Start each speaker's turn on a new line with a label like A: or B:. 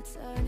A: it's a uh,